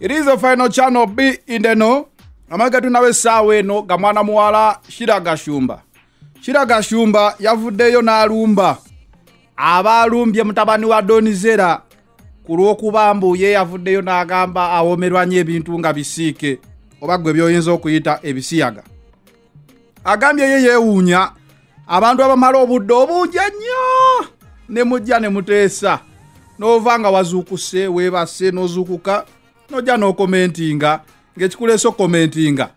It is the final channel B in the know. Amaka tunawe sawe no gamwana muwala Shiraga Shumba. Shiraga Shumba yavuddeyo n'alumba. Abaalumbye mutabani wa Donizera ku lw'okuba mbu ye yavuddeyo n'agamba awomerwa nnyo ebintu nga bisiike oba gwe by'oyinza okuyita ebisiyaga. Agambye ye yeewuunya abantu abamala obudde obungi ennyo ne mujja ne muteesa n'ova nga wazuukuse weebase n'ozuukuka nojja n'okomentinga ng'ekikuleesa okomentinga.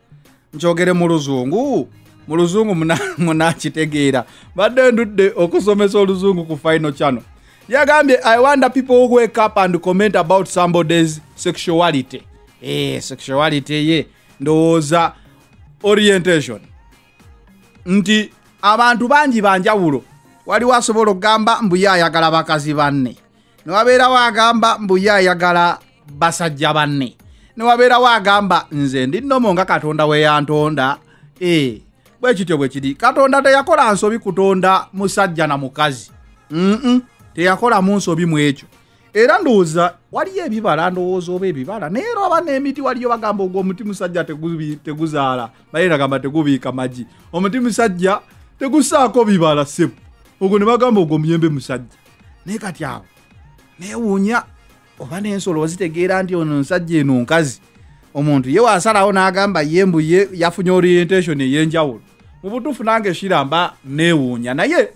Nkyogere mu luzungu mu luzungu muna- munakitegeera. Badde ndudde okusomesa oluzungu ku final channel. Yagambye i wonder people who wake up and comment about somebody's sexuality. Eh, sexuality ye ndowooza orientation. Nti abantu bangi banjawulo waliwo asobola okugamba mbu ye ayagala bakazi banne. Newabeerawo agamba mbu ye ayagala basajja banne. Newabeerawo agamba nze ndi nnomo nga katonda we yantonda. E bwe kityo bwe kiri. Katonda teyakola nsobi kutonda musajja na mukazi. Mm teyakolamu nsobi mu ekyo. Era ndowooza waliyo ebibala ndowooza oba ebibala? Naye era oba n'emiti waliyo bagamba ogwo omuti musajja teguzaala. Baye nagamba tegubiika magi. Omuti musajja tegusaako bibala sepu ogwo ne bagamba ogwo muyembe musajja. Naye kati awo neewuunya oba n'ensolo zitegeera nti ono nsajja eno nkazi. Omuntu ye wasalawo n'agamba ye mbu ye yafunye orientation ey'enjawulo. Mu butuufu nange shiramba neewuunya naye.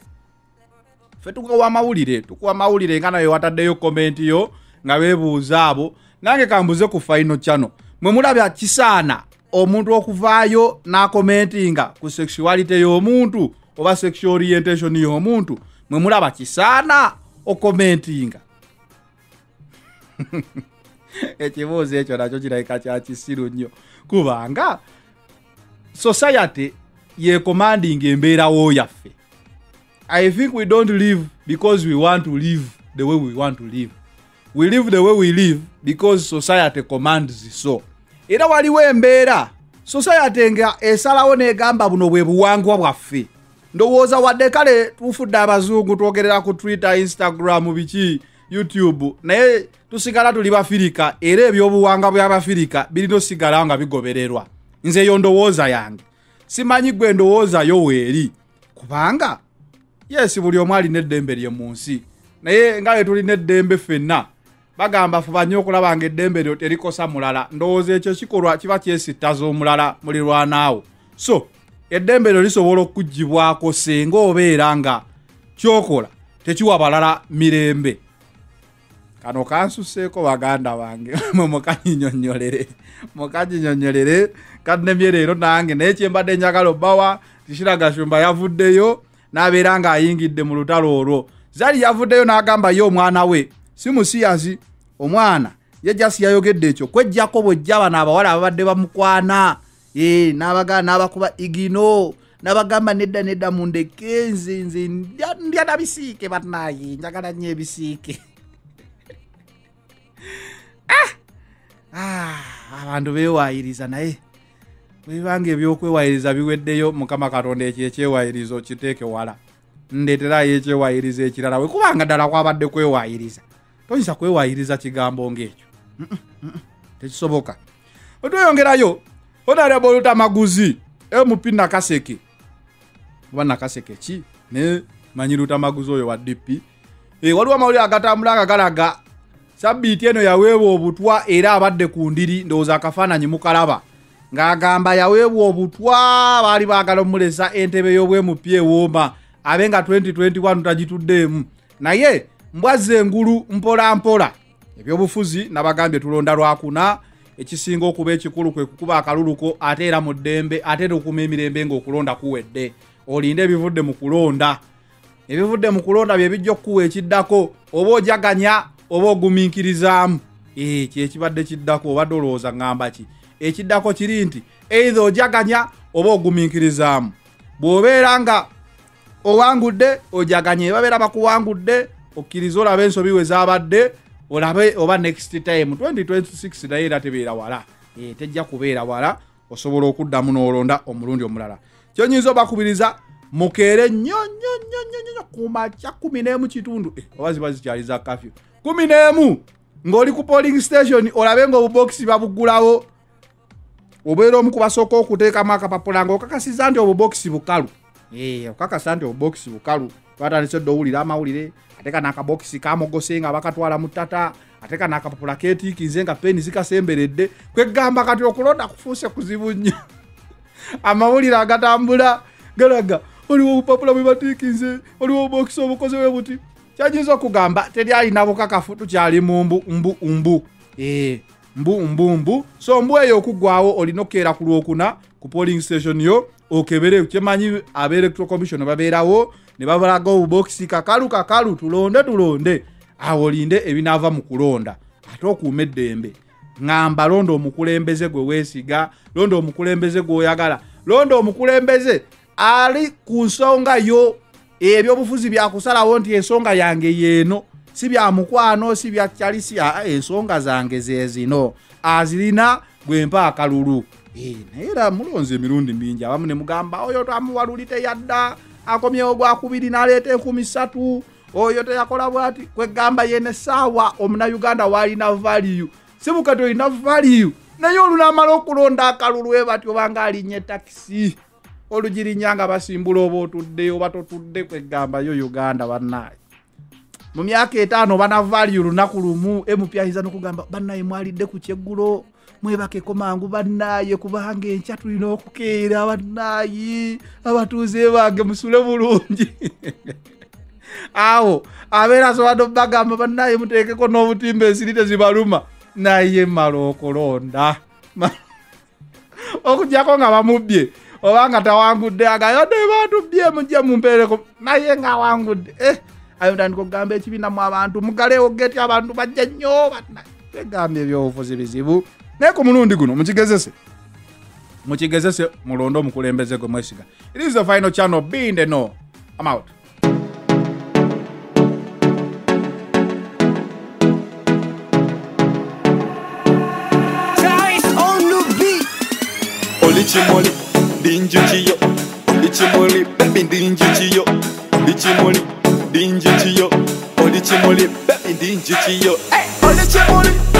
Ffe tukuwa mawulire tukuwa mawulire nga naye wataddeyo komenti yo nga beebuuza abo nange kambuze ku final channel. Mwe mulabya kisaana omuntu okuvaayo n'akomentinga ku sexuality y'omuntu oba sexual orientation y'omuntu mwe mulaba kisaana okomentinga ekibuuzo ekyo nakyo kirabika kya kisiru nnyo kubanga society yekomandinga embeerawo yaffe I think we don't live because we want to live the way we want to live. We live the way we live because society commands so. Era waliwo embeera society nga esalawo n'egamba buno bwe buwangwa bwaffe. Ndowooza wadde kale tufudde abazungu twogerera ku Twitter, Instagram, biki, YouTube. Naye tusigala tuli bafirika era ebyobuwangwa by'abafirika birina osigala nga bigobererwa. Nze eyo ndowooza yange. Simanyi gwe ndowoozayo weeri. Kubanga yes buli omu alina eddembe lye mu nsi. Naye nga bwe tulina eddembe ffenna bagamba fuba nnyo okulaba nga eddembe lyo terikosa mulala. Ndowooza ekyo kikolwa kiba kyesittaza omulala mulirwanaawo so eddembe lyo lisobola okugibwako senga obeera nga kyokola tekiwa balala mirembe kano kansuseeko baganda bange. Mukanyinyonyolere mukanyinyonyolere kannemye leero nange. Naye kyembadde njagala obbawa tikiragashumba yavuddeyo n'abeera ng'ayingidde mu lutalo olwo. Zali yavuddeyo n'agamba ye omwana we si musiyazi omwana ye jasi yayogedde ekyo. Kwejjako bwejja bano abawala ababadde bamukwana. N'abagamba n'abakuba igino n'abagamba nedda nedda mu ndeke nze nze ndya ndya na bisiike banaye njagala nnyo ebisiike abantu beewayiriza naye. Bwebanga ebyokwewayiriza biweddeyo mukama katonda ekyo ekyewayiriza okiteeke wala. Ndeeterayo ekyewayiriza ekirala. Bwe kubanga ddala kwabadde kwewayiriza. Toyinza kwewayiriza kigambo mm, tekisoboka. Otweyongerayo honorable lutamaguzi mp nakaseke. Oba nakaseke ki? Ne manyi lutamaguzi oyo wa dp e, waliwo amawulire agatambula nga galaga sabbiiti eno yaweebwa obutwa era abadde ku ndiri ndowooza akafaananyi mukalaba. Ng'agamba yaweebwa obutwa baali baagala omulesa entebe y'obwemupi ewooma abe nga 2021 tagituddeemu. Naye mbwazza engulu mpola mpola ebyobufuzi nabagambye tulonda lwakuna ekisinga okuba ekikulu kwe kukuba akaluluko ate era mu ddembe ate era okuma emirembe ng'okulonda kuwedde. Olinde ebivudde mu kulonda. Ebivudde mu kulonda bye bijja okukuwa ekiddako oba ojaganya oba ogumiikirizaamu Eh, kyekibadde kiddako obadde olowooza ŋŋamba ki? Ekiddako kiri nti eitha ojaganya oba ogumiikirizaamu bw'obeera nga owangudde ojaganye babeera bakuwangudde okkirize olabe ensobi we zabadde olabe oba next time 2026 naye era tebeera wala. E, tejja kubeera wala osobola okuddamu n'olonda omulundi omulala. Kyonyinza obakubiriza mukeere nnyo nnyo nnyo nnyo ku makya kumi n'emu kitundu. Eh, oba ziba zikyali za kafyu kumi n'emu ng'oli ku polling station olabe ng'obubokisi babugulawo obeera omu kubasooka okuteekamu akapapula ng'okakasiza nti obubokisi bukalu. Okakasa nti obubokisi bukalu. Batandise dde owulira amawulire ateeka n'akabokisi kamogose nga bakatwala mu ttata ateeka n'akapapula ketiikinze nga peni zikasemberedde. Kwegamba kati okulonda kufuuse kuzibu nnyo amawulire agatambula. Galaga oliwo obupapula bwe batiikinze oliwo obubokisi obukoze bwe buti kyayinza okugamba teryalina bukakafu tukyali mu mbu mbu mbu. Eh, mbu mbu mbu. So mbu eyo okuggwawo olina okukeera ku lwokuna ku polling station yo okebere kyemanyi aba electoral commission babeerawo ne babalaga obubokisi kakalu kakalu tulonde tulonde. Awo olinde ebinaava mu kulonda. Ate okuuma eddembe. Ŋŋamba londa omukulembeze gwe weesiga londa omukulembeze gweoyagala londa omukulembeze ali ku nsonga yo ebyobufuzi byakusalawo nti ensonga yange yeeno si bya mukwano si bya kyalisi aa ensonga zange zezino azirina gwempa akalulu. Eh, naye era mulonze emirundi mingi abamu ne mugamba oyo twamuwaluli teyadda akomyewo gwakubiri n'aleeta enkumi ssatu oyo teyakola bwati. Kwegamba yene essaawa omunauganda waalina valiyu si bukati olina valiyu naye olunamala okulonda akalulu we bati obanga alinnya etakisi olugirinya nga basimbula oba otudde oba totudde kwegamba yo uganda bannaye. Mu myaka etaano banavaaliyo olunaku lumu emupyahiza nokugamba bannaye mwalidde ku kyeggulo mwebakeko mangu bannaye kubanga enkya tulina okukeera bannaye abatuuze bange musule bulungi. Awo abeera asobadde obagamba bannaye muteekeko n'obutimba ensiri tezibaluma. Naye mala okulonda okugjako nga bamubbye oba nga tawangudde agayodde batubbye mujje mumpeereko. Naye nga awangudde eh, ayo tandika okugamba ekibiinamu abantu mugalewo geti abantu bajja nnyo egamba ebyobufuzi bizibu. Naye ku mulundi guno mukigezese. Mukigezese mulonde omukulembeze gwe mwesiga. It is the final channel. Being the no i'm out ndinjichiyo ndichimuli bebi ndinjichiyo ndichimuli ndinjichiyo olichimuli bebi ndinjichiyo olichimuli hey!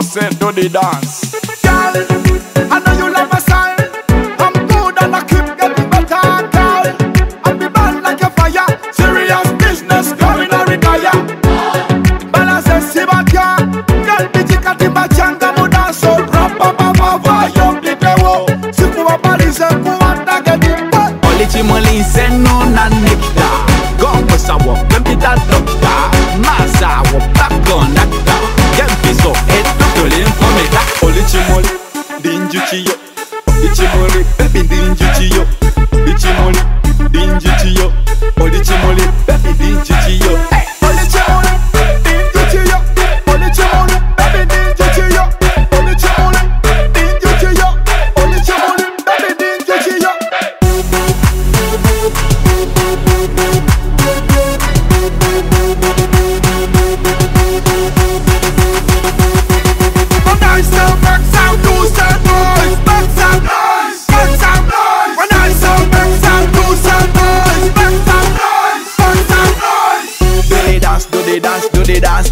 I said do the dance. ndinjuchi yo ichimole baby ndinjuchi yo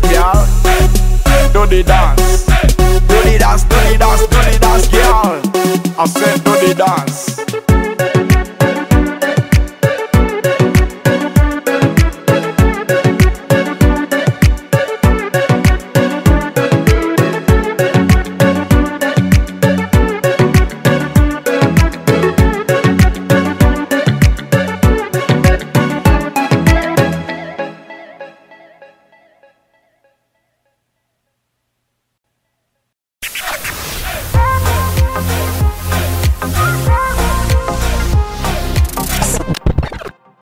girl. Do the dance. Do the dance, do the dance, do the dance, girl. I said